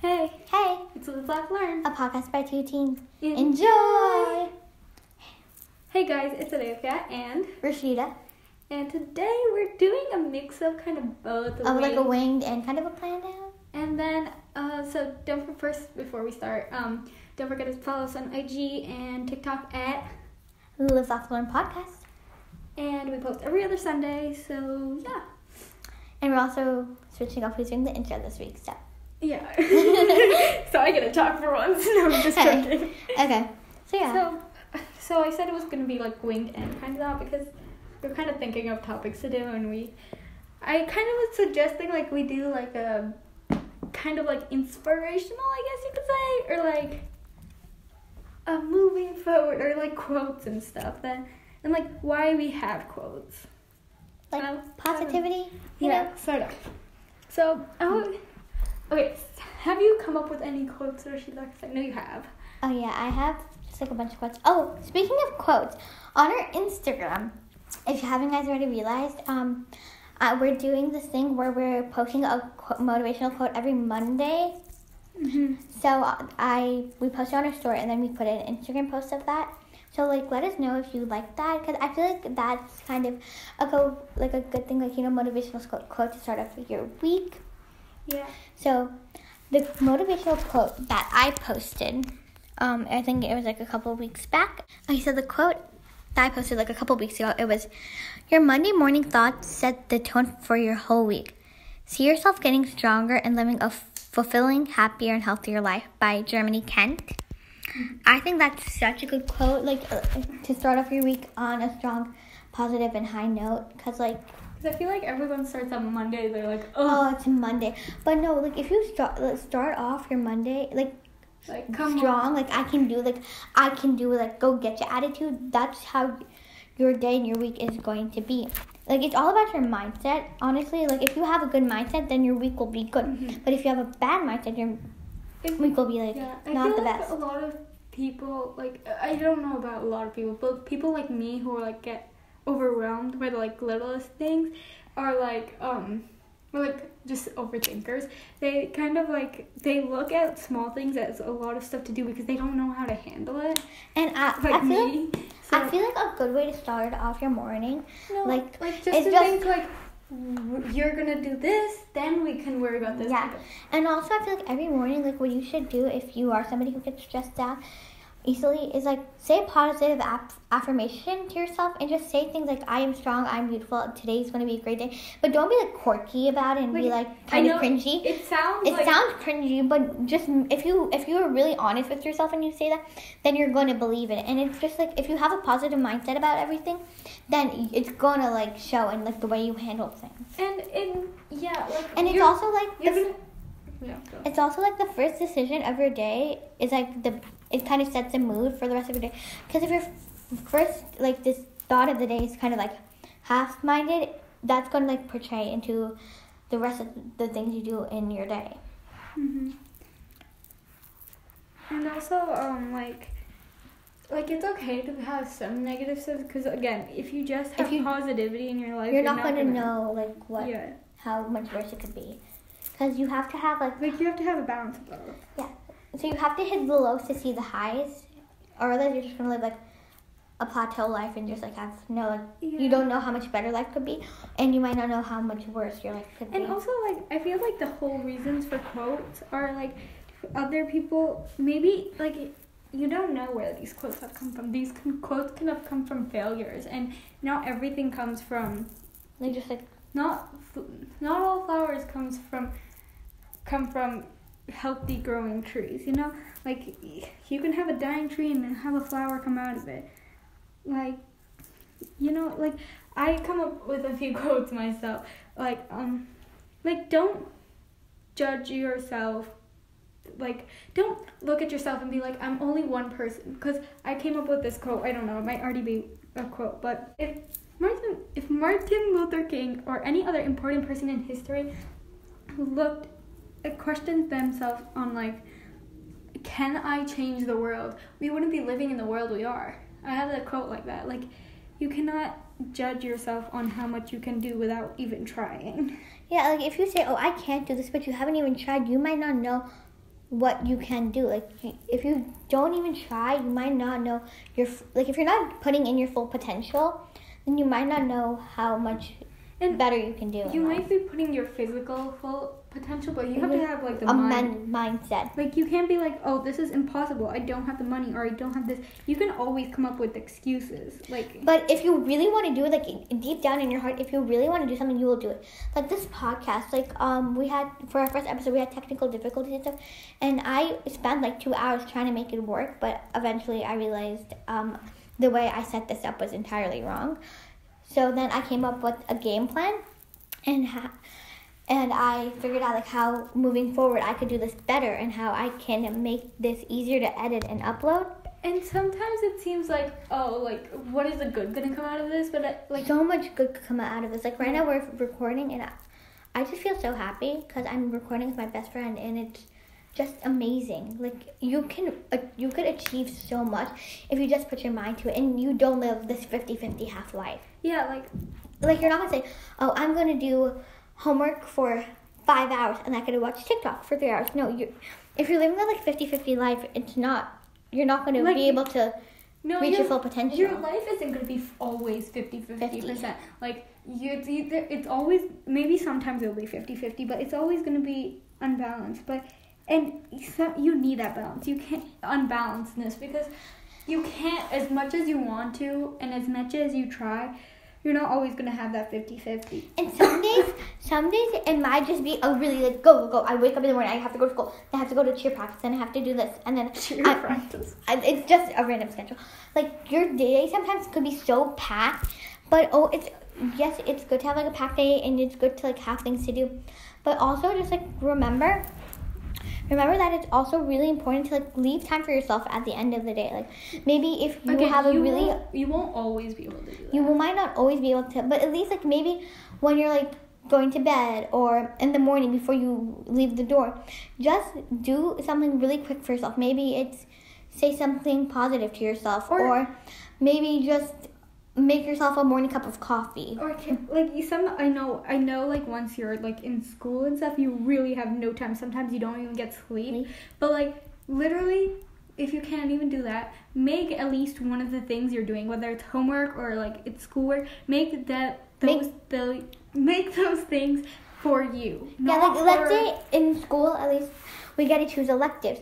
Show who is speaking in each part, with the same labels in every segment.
Speaker 1: Hey,
Speaker 2: Hey,
Speaker 1: it's Live Laugh Learn.
Speaker 2: a podcast by two teens.
Speaker 1: Enjoy.
Speaker 2: Enjoy!
Speaker 1: Hey guys, it's Alefiyah and
Speaker 2: Rashida,
Speaker 1: and today we're doing a mix of kind of both.
Speaker 2: of like a winged and kind of a planned out.
Speaker 1: And then, uh, so don't for- first before we start, um, don't forget to follow us on IG and TikTok at,
Speaker 2: Live Laugh Learn podcast.
Speaker 1: and we post every other Sunday. So yeah,
Speaker 2: And we're also switching up who's doing the intro this week. So,
Speaker 1: yeah. so I get to talk for once. No, I'm just
Speaker 2: Hey.
Speaker 1: joking.
Speaker 2: okay. So, yeah.
Speaker 1: So, so I said it was gonna be like winged and kind of that because we're kind of thinking of topics to do, and we, I kind of was suggesting like we do like a kind of like inspirational, I guess you could say, or like a moving forward, or like quotes and stuff. Then and like why we have quotes.
Speaker 2: like
Speaker 1: um,
Speaker 2: positivity, you
Speaker 1: Yeah,
Speaker 2: know?
Speaker 1: sort of. So, oh, okay. Have you come up with any quotes, or likes I know you have?
Speaker 2: Oh, yeah, I have just like a bunch of quotes. Oh, speaking of quotes, on our Instagram, if you haven't guys already realized, um, uh, we're doing this thing where we're posting a qu- motivational quote every Monday.
Speaker 1: Mm-hmm.
Speaker 2: So uh, I we post it on our story and then we put an Instagram post of that. So like let us know if you like that because I feel like that's kind of a go like a good thing like you know motivational sc- quote to start off your week.
Speaker 1: Yeah.
Speaker 2: So the motivational quote that I posted, um, I think it was like a couple of weeks back. Okay, so the quote that I posted like a couple of weeks ago, it was, "Your Monday morning thoughts set the tone for your whole week. See yourself getting stronger and living a fulfilling, happier, and healthier life." By Germany Kent. I think that's such a good quote, like uh, to start off your week on a strong, positive, and high note. Cause like
Speaker 1: Because I feel like everyone starts on Monday, they're like,
Speaker 2: Oh,
Speaker 1: oh,
Speaker 2: it's Monday. But no, like if you start like, start off your Monday like
Speaker 1: like come
Speaker 2: strong,
Speaker 1: on.
Speaker 2: like I can do, like I can do, like go get your attitude. That's how your day and your week is going to be. Like it's all about your mindset. Honestly, like if you have a good mindset, then your week will be good.
Speaker 1: Mhm.
Speaker 2: But if you have a bad mindset, your
Speaker 1: If-
Speaker 2: week will be like
Speaker 1: Yeah, I
Speaker 2: not
Speaker 1: feel
Speaker 2: the
Speaker 1: like
Speaker 2: best.
Speaker 1: a lot of people, like I don't know about a lot of people, but people like me who are like get overwhelmed by the like littlest things, are like um, or like just overthinkers. They kind of like they look at small things as a lot of stuff to do because they don't know how to handle it.
Speaker 2: And I,
Speaker 1: Like
Speaker 2: I feel like,
Speaker 1: me.
Speaker 2: I feel like a good way to start off your morning
Speaker 1: No,
Speaker 2: like,
Speaker 1: like just to
Speaker 2: just-
Speaker 1: think like you're gonna do this, then we can worry about this.
Speaker 2: Yeah. And also, I feel like every morning, like what you should do if you are somebody who gets stressed out easily is like say a positive aff- affirmation to yourself and just say things like "I am strong, I'm beautiful, today's going to be a great day." But don't be like quirky about it and be
Speaker 1: Like,
Speaker 2: kind of cringy.
Speaker 1: It sounds
Speaker 2: It
Speaker 1: like
Speaker 2: sounds cringy, but just if you if you are really honest with yourself and you say that, then you're going to believe it. And it's just like if you have a positive mindset about everything, then it's going to like show in like the way you handle things.
Speaker 1: and in yeah, like
Speaker 2: And it's also like the
Speaker 1: gonna yeah.
Speaker 2: It's also like the first decision of your day is like the it kind of sets the mood for the rest of your day. Because if your first like this thought of the day is kind of like half minded, that's going to like portray into the rest of the things you do in your day.
Speaker 1: hmm And also, um, like, like it's okay to have some negative stuff because again, if you just have
Speaker 2: you-
Speaker 1: positivity in your life,
Speaker 2: You're not going to
Speaker 1: gonna-
Speaker 2: know like what
Speaker 1: Yeah,
Speaker 2: how much worse it could be. Because you have to have like
Speaker 1: like you have to have a balance of both.
Speaker 2: yeah, so you have to hit the lows to see the highs, or otherwise you're just gonna live like a plateau life and just like have no like
Speaker 1: Yeah.
Speaker 2: you don't know how much better life could be, and you might not know how much worse your life could be.
Speaker 1: And also, like, I feel like the whole reasons for quotes are like other people maybe like you don't know where these quotes have come from. These con- quotes can have come from failures, and not everything comes from
Speaker 2: Like just like
Speaker 1: not not all flowers comes from come from healthy growing trees you know? Like you can have a dying tree and have a flower come out of it. Like you know like i come up with a few quotes myself. Like um like don't judge yourself. Like don't look at yourself and be like i'm only one person. Because i came up with this quote. I don't know. It might already be a quote. But if martin if martin luther king or any other important person in history looked questioned themselves on like can i change the world? We wouldn't be living in the world we are. I had a quote like that like you cannot judge yourself on how much you can do without even trying.
Speaker 2: Yeah, like if you say, "Oh, I can't do this," but you haven't even tried, you might not know what you can do. Like if you don't even try, you might not know your like if you're not putting in your full potential, then you might not know how much
Speaker 1: And
Speaker 2: better you can do.
Speaker 1: You
Speaker 2: life.
Speaker 1: might be putting your physical full potential, but you have to have like the
Speaker 2: a
Speaker 1: mind.
Speaker 2: mindset.
Speaker 1: Like you can't be like, oh, this is impossible. I don't have the money, or I don't have this. You can always come up with excuses. Like
Speaker 2: But if you really want to do it, like deep down in your heart, if you really want to do something, you will do it. Like this podcast, like um, we had for our first episode, we had technical difficulties and stuff, and I spent like two hours trying to make it work. But eventually, I realized um, the way I set this up was entirely wrong. So then I came up with a game plan, and ha- and I figured out like how moving forward I could do this better, and how I can make this easier to edit and upload.
Speaker 1: And sometimes it seems like, oh, like what is the good gonna come out of this? But uh, like,
Speaker 2: so much good could come out of this. Like right now we're recording and I, I just feel so happy because I'm recording with my best friend and it's just amazing. Like you can uh, you could achieve so much if you just put your mind to it and you don't live this 50-50 half life.
Speaker 1: yeah, like
Speaker 2: Like you're not gonna say, oh, I'm gonna do homework for five hours and I'm gonna watch TikTok for three hours. No, you if you're living that like 50-50 life, it's not. You're not gonna
Speaker 1: Like,
Speaker 2: be able to
Speaker 1: no,
Speaker 2: reach
Speaker 1: your,
Speaker 2: full potential.
Speaker 1: Your life isn't gonna be always 50 50 percent. Like you, it's either it's always maybe sometimes it'll be 50 50, but it's always gonna be unbalanced. But and you need that balance. You can't unbalancedness because you can't as much as you want to and as much as you try. You're not always gonna have that 50 50.
Speaker 2: And some days, some days it might just be a really like go go go. I wake up in the morning, I have to go to school, I have to go to cheer practice, and I have to do this, and then I-
Speaker 1: practice.
Speaker 2: I- it's just a random schedule. Like your day sometimes could be so packed, but oh, it's yes, it's good to have like a packed day, and it's good to like have things to do, but also just like remember. Remember that it's also really important to like leave time for yourself at the end of the day. Like maybe if you
Speaker 1: Again,
Speaker 2: have a
Speaker 1: you
Speaker 2: really
Speaker 1: won't, you won't always be able to do that.
Speaker 2: you might not always be able to, but at least like maybe when you're like going to bed or in the morning before you leave the door, just do something really quick for yourself. Maybe it's say something positive to yourself, or,
Speaker 1: Or-
Speaker 2: maybe just make yourself a morning cup of coffee.
Speaker 1: Or can, like you some I know I know like once you're like in school and stuff you really have no time. Sometimes you don't even get sleep.
Speaker 2: Sleep.
Speaker 1: But like literally if you can't even do that, make at least one of the things you're doing, whether it's homework or like it's schoolwork, make that
Speaker 2: Make-
Speaker 1: those the make those things for you.
Speaker 2: Yeah, like let's say in school at least we get to choose electives.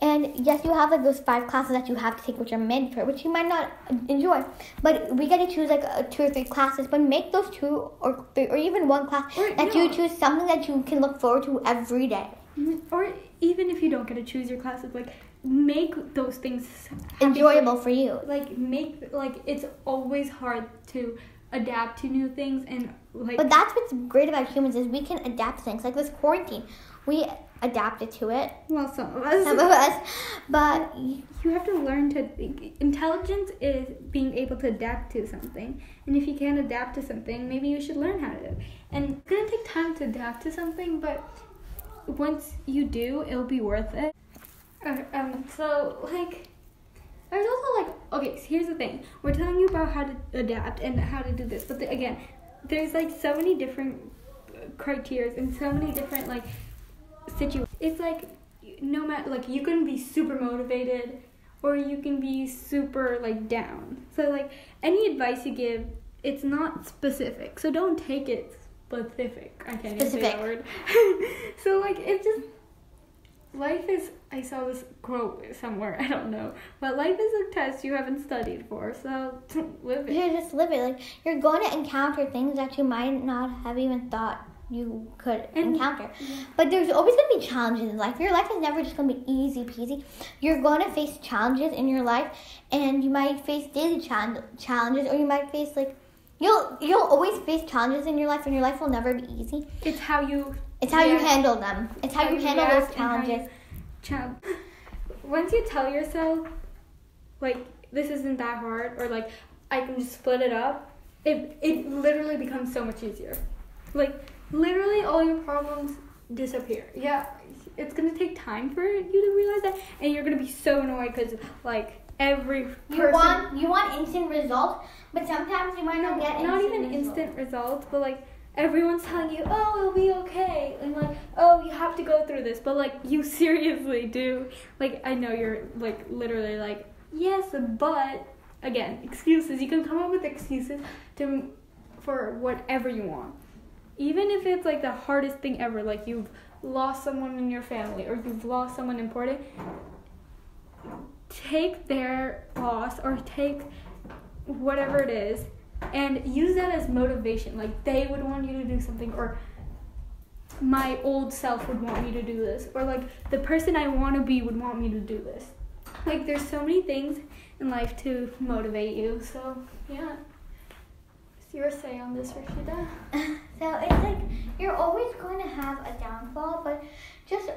Speaker 2: And yes, you have like those five classes that you have to take, which are mandatory, which you might not enjoy. But we get to choose like uh, two or three classes, but make those two or three, or even one class
Speaker 1: Or,
Speaker 2: that
Speaker 1: no.
Speaker 2: you choose something that you can look forward to every day.
Speaker 1: Mhm. or even if you don't get to choose your classes, like make those things
Speaker 2: Enjoyable for you.
Speaker 1: like make like it's always hard to adapt to new things and like
Speaker 2: But that's what's great about humans is we can adapt things. Like this quarantine, we adapted to it,
Speaker 1: well some of us.
Speaker 2: Some of us. But
Speaker 1: you have to learn to intelligence is being able to adapt to something. And if you can't adapt to something maybe you should learn how to and it's gonna take time to adapt to something but once you do it'll be worth it. Um so like there's also like okay so here's the thing. We're telling you about how to adapt and how to do this but the, again there's like so many different criteria and so many different like situations it's like no matter like you can be super motivated or you can be super like down. So like any advice you give it's not specific. So don't take it specific. I can't even say that word. So like it just life is i saw this quote somewhere i don't know. But life is a test you haven't studied for so live it.
Speaker 2: You just live it. Like you're going to encounter things that you might not have even thought you could
Speaker 1: And-
Speaker 2: encounter. But there's always gonna be challenges in life. Your life is never just gonna be easy peasy. You're gonna face challenges in your life, and you might face daily challenge challenges, or you might face like you'll you'll always face challenges in your life, and your life will never be easy.
Speaker 1: it's how you
Speaker 2: It's how you handle them. It's how, you handle those
Speaker 1: how
Speaker 2: challenges.
Speaker 1: chal- once you tell yourself like this isn't that hard or like i can just split it up it it literally becomes so much easier like literally all your problems disappear yeah it's gonna take time for you to realize that and you're gonna be so annoyed because like every person
Speaker 2: You want you want instant results, but sometimes you might not get
Speaker 1: not even
Speaker 2: results.
Speaker 1: instant results but like everyone's telling you, oh, it'll be okay, and like, oh, you have to go through this, but like, you seriously do. Like, I know you're like literally like, yes, but again, excuses. You can come up with excuses to for whatever you want, even if it's like the hardest thing ever, like you've lost someone in your family or you've lost someone important. Take their loss or take whatever it is and use that as motivation. Like they would want you to do something, or my old self would want me to do this, or like the person I want to be would want me to do this. Like there's so many things in life to motivate you. So yeah. Your say on this, Rashida?
Speaker 2: so it's like you're always going to have a downfall, but just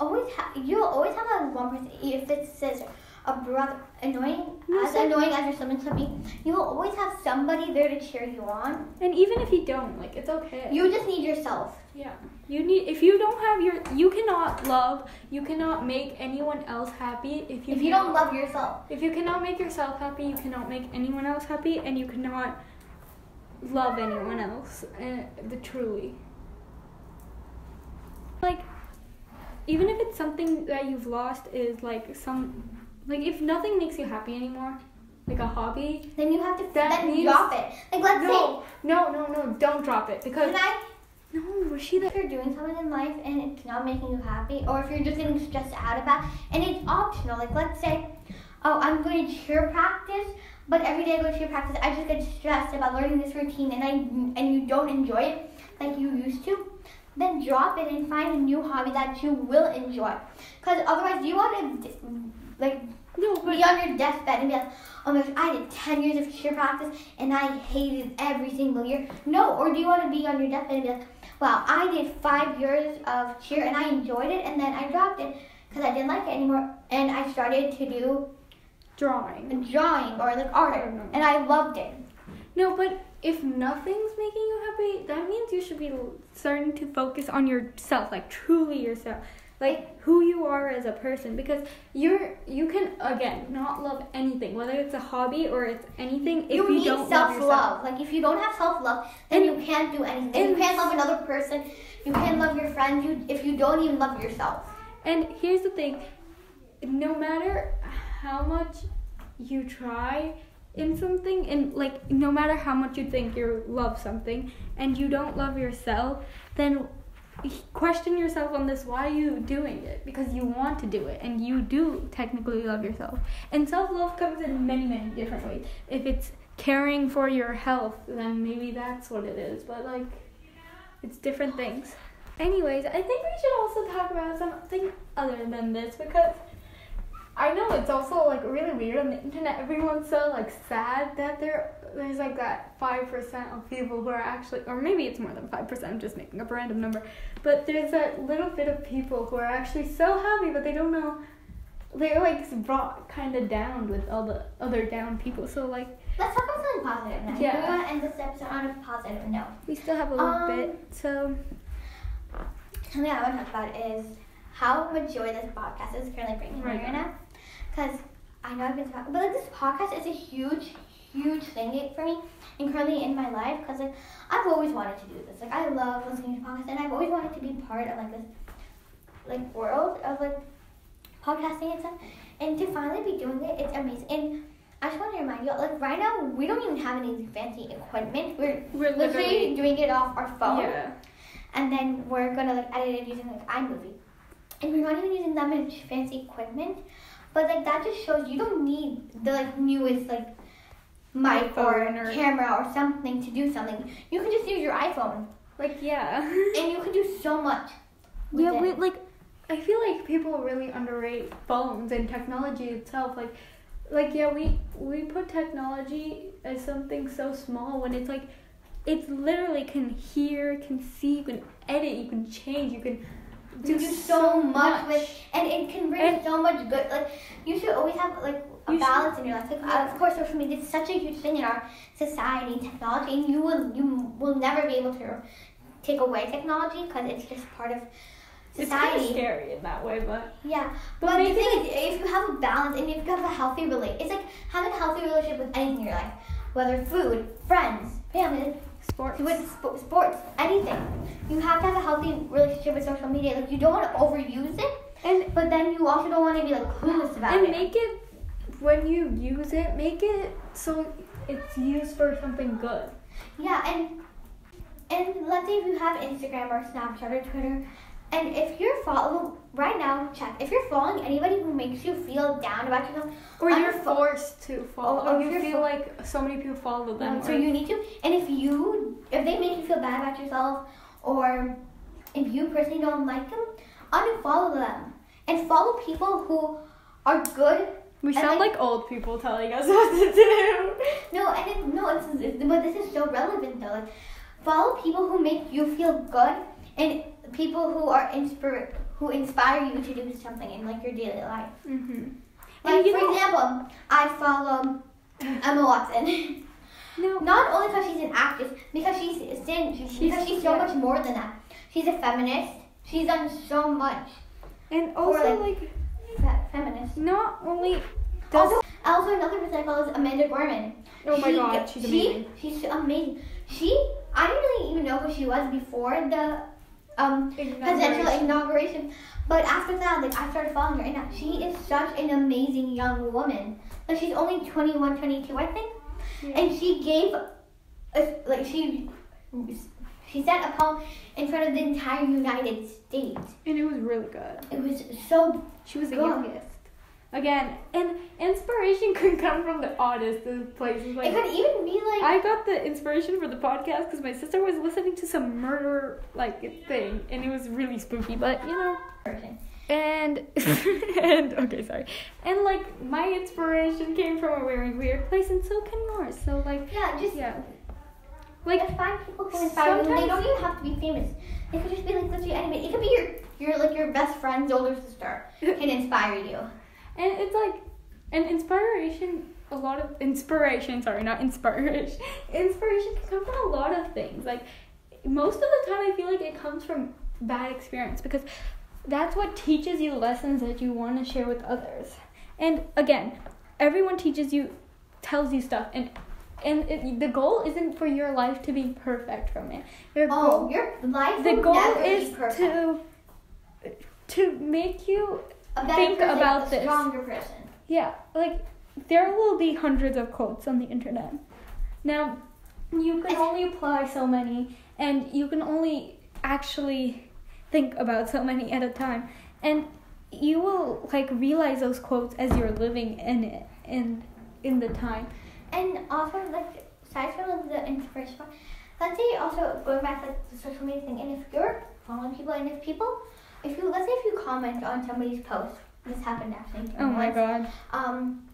Speaker 2: always have you'll always have a one person if it says a brother annoying as annoying as your siblings can be, you will always have somebody there to cheer you on.
Speaker 1: And even if you don't, like it's okay.
Speaker 2: You just need yourself.
Speaker 1: Yeah. You need if you don't have your you cannot love, you cannot make anyone else happy if you
Speaker 2: If you don't love yourself.
Speaker 1: If you cannot make yourself happy, you cannot make anyone else happy and you cannot love anyone else. And the truly. Like even if it's something that you've lost is like some like if nothing makes you happy anymore, like a hobby,
Speaker 2: then you have to
Speaker 1: that
Speaker 2: then
Speaker 1: means,
Speaker 2: drop it. Like let's
Speaker 1: no,
Speaker 2: say
Speaker 1: no, no, no, don't drop it because
Speaker 2: I
Speaker 1: no, Rashida.
Speaker 2: if you're doing something in life and it's not making you happy, or if you're just getting stressed out about, it, and it's optional. Like let's say, oh, I'm going to cheer practice, but every day I go to cheer practice, I just get stressed about learning this routine, and I and you don't enjoy it like you used to. Then drop it and find a new hobby that you will enjoy. Because otherwise, you want to like
Speaker 1: no, but
Speaker 2: be on your deathbed and be like, oh my gosh, I did 10 years of cheer practice and I hated every single year. No, or do you want to be on your deathbed and be like, wow, I did five years of cheer and I enjoyed it and then I dropped it because I didn't like it anymore and I started to do
Speaker 1: drawing.
Speaker 2: And drawing or like art. And I loved it.
Speaker 1: No, but if nothing's making you happy, that means you should be starting to focus on yourself, like truly yourself. Like who you are as a person. Because you're you can again not love anything. Whether it's a hobby or it's anything if
Speaker 2: you,
Speaker 1: you
Speaker 2: need
Speaker 1: don't
Speaker 2: self
Speaker 1: love,
Speaker 2: like if you don't have self love then and, you can't do anything. You can't love another person. You can't love your friends. You if you don't even love yourself.
Speaker 1: And here's the thing. No matter how much you try in something and like no matter how much you think you love something and you don't love yourself then question yourself on this why are you doing it? Because you want to do it and you do technically love yourself. And self-love comes in many many different ways. If it's caring for your health then maybe that's what it is but like it's different things. Anyways i think we should also talk about something other than this because I know it's also like really weird on the internet. Everyone's so like sad that there there's like that five percent of people who are actually, or maybe it's more than five percent. I'm just making up a random number, but there's that little bit of people who are actually so happy, but they don't know. They're like brought kind of down with all the other down people. So like.
Speaker 2: Let's talk about something positive now. Yeah. We want to end this episode on a positive note.
Speaker 1: We still have a little um, bit, so.
Speaker 2: Something I want to talk about is how much joy this podcast is currently bringing right, right now because I know I've been talking, but like this podcast is a huge, huge thing for me and currently in my life because like I've always wanted to do this. Like I love listening to podcasts and I've always wanted to be part of like this like world of like podcasting and stuff. And to finally be doing it, it's amazing. And I just want to remind you, like right now, we don't even have any fancy equipment. We're, we're literally, literally doing it off our phone. Yeah. And then we're gonna like edit it using like iMovie. And we're not even using that much fancy equipment. But like that just shows you don't need the like newest like mic or, or camera or something to do something. You can just use your iPhone.
Speaker 1: Like yeah.
Speaker 2: and you can do so much.
Speaker 1: Yeah, it. we like I feel like people really underrate phones and technology itself. Like like yeah, we we put technology as something so small when it's like it's literally can hear, can see, you can edit, you can change, you can
Speaker 2: do, do so, much, much with, and it can bring and so much good. Like you should always have like a balance should, in your life. Like, yeah. of course, social media is such a huge thing in our society technology, and you will you will never be able to take away technology because it's just part of society. It's kind
Speaker 1: of scary in that way, but
Speaker 2: yeah. But, but the thing is, if you have a balance and if you have a healthy relate, it's like having a healthy relationship with anything in your life, whether food, friends, family,
Speaker 1: Sports.
Speaker 2: with sp- sports, anything. You have to have a healthy relationship with social media. Like you don't want to overuse it,
Speaker 1: And
Speaker 2: but then you also don't want to be like clueless about
Speaker 1: and
Speaker 2: it.
Speaker 1: And make it when you use it, make it so it's used for something good.
Speaker 2: Yeah, and and let's say if you have Instagram or Snapchat or Twitter, and if you're follow right now, check if you're following anybody who makes you feel down about yourself,
Speaker 1: Or you're
Speaker 2: fo-
Speaker 1: forced to follow.
Speaker 2: Oh,
Speaker 1: or
Speaker 2: Or
Speaker 1: you feel
Speaker 2: fo-
Speaker 1: like so many people follow them.
Speaker 2: so
Speaker 1: or-
Speaker 2: you need to. And if you if they make you feel bad about yourself, or if you personally don't like them, unfollow them and follow people who are good.
Speaker 1: we sound
Speaker 2: like-
Speaker 1: like old people telling us what to do.
Speaker 2: No, and it, no, it's, it's but this is so relevant though. Like follow people who make you feel good and people who are inspire who inspire you to do something in like your daily life.
Speaker 1: Mm-hmm.
Speaker 2: Like for
Speaker 1: know-
Speaker 2: example, I follow Emma Watson.
Speaker 1: No.
Speaker 2: Not only because she's an actress, because she's sin, because she's so much more than that. She's a feminist. She's done so much.
Speaker 1: And also
Speaker 2: like-
Speaker 1: like
Speaker 2: Fe- feminist.
Speaker 1: not only does
Speaker 2: Also, also another person I follow is Amanda Gorman.
Speaker 1: oh my
Speaker 2: She-
Speaker 1: god she's
Speaker 2: she-
Speaker 1: amazing.
Speaker 2: She's amazing. She, I didn't really even know who she was before the um presidential inauguration, but after that, like I started following her, and now she is such an amazing young woman. Like she's only 21, 22, I think. and she gave a, like she she said a poem in front of the entire United States.
Speaker 1: And it was really good.
Speaker 2: It was so
Speaker 1: She was the youngest. Again, and inspiration could come from the oddest of places. Like
Speaker 2: it could even be like
Speaker 1: I got the inspiration for the podcast because my sister was listening to some murder like thing, and it was really spooky. But you know, and and okay, sorry, and like my inspiration came from a very weird place, and so can yours. So like,
Speaker 2: Yeah, just
Speaker 1: yeah,
Speaker 2: like
Speaker 1: like
Speaker 2: find people who inspire you. They don't even have to be famous. They could just be like literally anybody. It could be your your like your best friend's older sister can inspire you.
Speaker 1: And it's like an inspiration, a lot of inspiration, sorry, not inspiration. Inspiration can come from a lot of things. Like, most of the time, I feel like it comes from bad experience because that's what teaches you lessons that you want to share with others. And again, everyone teaches you, tells you stuff, and and it, the goal isn't for your life to be perfect from it. Your
Speaker 2: Oh,
Speaker 1: goal,
Speaker 2: your life
Speaker 1: the goal is to to make you think
Speaker 2: person,
Speaker 1: about this.
Speaker 2: stronger person.
Speaker 1: Yeah, like there will be hundreds of quotes on the internet. Now, you can only apply so many, and you can only actually think about so many at a time. And you will like realize those quotes as you're living in it and in the time.
Speaker 2: And also, like, aside from the inspiration let's say also going back to like, the social media thing, and if you're following people, and if people, if you, let's say if you comment on somebody's post, this happened actually.
Speaker 1: Oh my
Speaker 2: once,
Speaker 1: god.
Speaker 2: Um,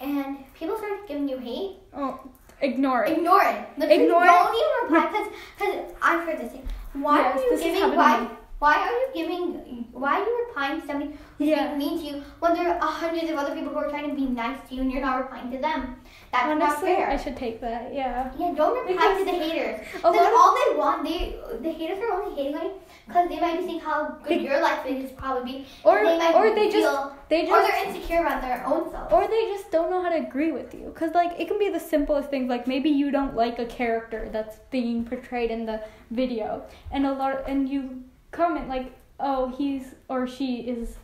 Speaker 2: and people start giving you hate,
Speaker 1: Oh, ignore it.
Speaker 2: ignore it.
Speaker 1: Ignore
Speaker 2: don't even reply, because, because I've heard this thing. Why
Speaker 1: Yes,
Speaker 2: are you giving, why,
Speaker 1: me.
Speaker 2: Why are you giving, why are you replying to somebody who's
Speaker 1: Yeah.
Speaker 2: being mean to you when there are hundreds of other people who are trying to be nice to you and you're not replying to them? That's not
Speaker 1: Honestly,
Speaker 2: fair.
Speaker 1: I should take that. Yeah.
Speaker 2: Yeah, don't reply
Speaker 1: Because
Speaker 2: to the haters. Because all they want, they the haters are only hating on you because they might be seeing how good your life is probably be,
Speaker 1: Or
Speaker 2: they
Speaker 1: or they
Speaker 2: feel,
Speaker 1: just they
Speaker 2: or they're insecure about their own self.
Speaker 1: or they just don't know how to agree with you because like it can be the simplest things like maybe you don't like a character that's being portrayed in the video and a lot and you comment like oh he's or she is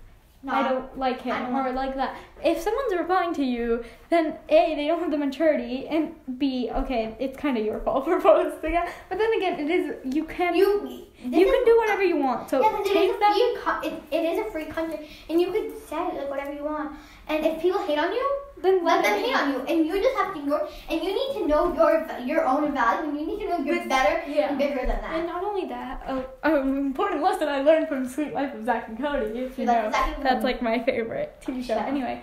Speaker 1: I don't like him
Speaker 2: don't
Speaker 1: or like that. If someone's replying to you, then A, they don't have the maturity, and B, okay, it's kind of your fault for posting it. But then again, it is you can you,
Speaker 2: you
Speaker 1: can do whatever you want. So
Speaker 2: yeah, 'cause it is
Speaker 1: take
Speaker 2: a
Speaker 1: that.
Speaker 2: co- it, it is a free country, and you can say like whatever you want. And if people hate on you,
Speaker 1: Then
Speaker 2: let them hate on you, and you just have to ignore. And you need to know your your own value, and you need to know you're better
Speaker 1: yeah.
Speaker 2: and bigger than that.
Speaker 1: And not only that, an important lesson I learned from Suite Life of Zack and Cody, if you
Speaker 2: Life
Speaker 1: know,
Speaker 2: of Zack and
Speaker 1: that's like my favorite TV show. Anyway,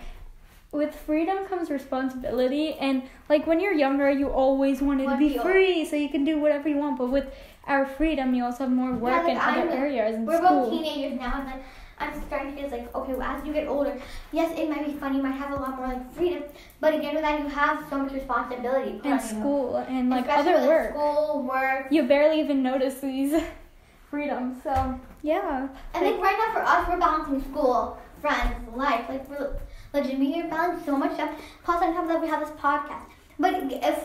Speaker 1: with freedom comes responsibility, and like when you're younger, you always wanted to be free, so you can do whatever you want. But with our freedom, you also have more work
Speaker 2: like
Speaker 1: in other
Speaker 2: I'm-
Speaker 1: areas in
Speaker 2: We're
Speaker 1: school.
Speaker 2: both teenagers now, and then I'm starting to feel like, okay, well, as you get older, yes, it might be fun. You might have a lot more like freedom, but again, with that, you have so much responsibility.
Speaker 1: And
Speaker 2: on you.
Speaker 1: school and like
Speaker 2: Especially
Speaker 1: other work.
Speaker 2: School, work,
Speaker 1: You barely even notice these freedoms. So yeah.
Speaker 2: and like right now for us, we're balancing school, friends, life. Like we're legit, we are balancing so much stuff. Plus, on top of that, we have this podcast. But if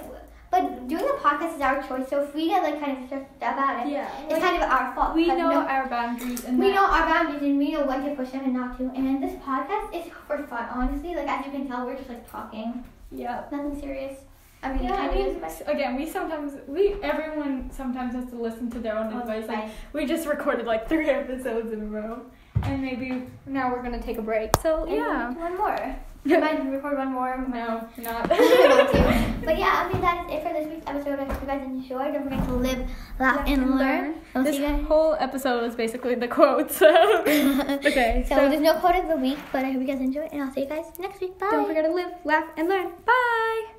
Speaker 2: but doing a podcast is our choice. So if we get like kind of stressed about it,
Speaker 1: Yeah.
Speaker 2: it's kind of our fault.
Speaker 1: we know
Speaker 2: no-
Speaker 1: our boundaries and
Speaker 2: we know our boundaries and we know when to push them and not to. And this podcast is for fun, honestly. Like as you can tell, we're just like talking,
Speaker 1: Yeah.
Speaker 2: nothing serious. I mean,
Speaker 1: Yeah, I mean, again, we sometimes we everyone sometimes has to listen to their own
Speaker 2: Oh,
Speaker 1: advice. Like we just recorded like three episodes in a row, and maybe now we're gonna take a break. So
Speaker 2: And
Speaker 1: yeah,
Speaker 2: one more. We might record one more.
Speaker 1: no, not.
Speaker 2: but yeah, I mean that is it for this week's episode. I hope you guys enjoyed. Don't forget to live, laugh, and,
Speaker 1: and
Speaker 2: learn.
Speaker 1: this whole episode was basically the quote. So okay,
Speaker 2: So,
Speaker 1: so,
Speaker 2: there's no quote of the week, but I hope you guys enjoy, it, and I'll see you guys next week. Bye.
Speaker 1: don't forget to live, laugh, and learn. Bye.